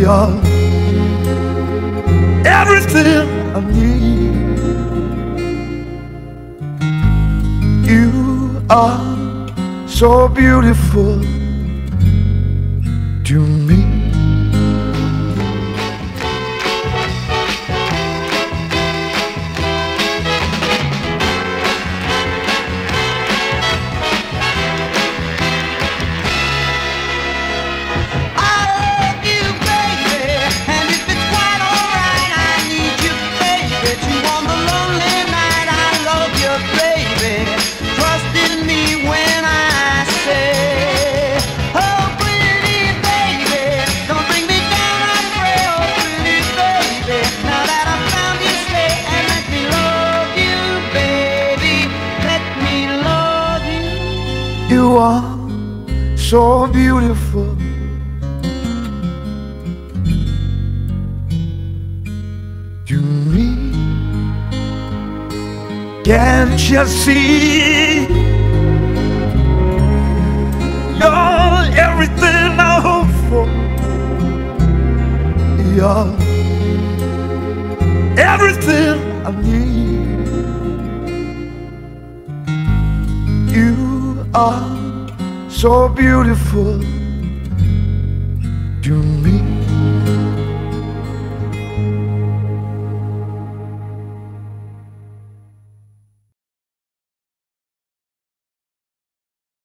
You're everything I need. You are so beautiful to me. You on the lonely night, I love your faith. Trust in me when I say, oh, pretty baby. Don't bring me down a prayer, oh, pretty baby. Now that I found this way, let me love you, baby. Let me love you. You are so beautiful. Can't you see? You're everything I hope for. You're everything I need. You are so beautiful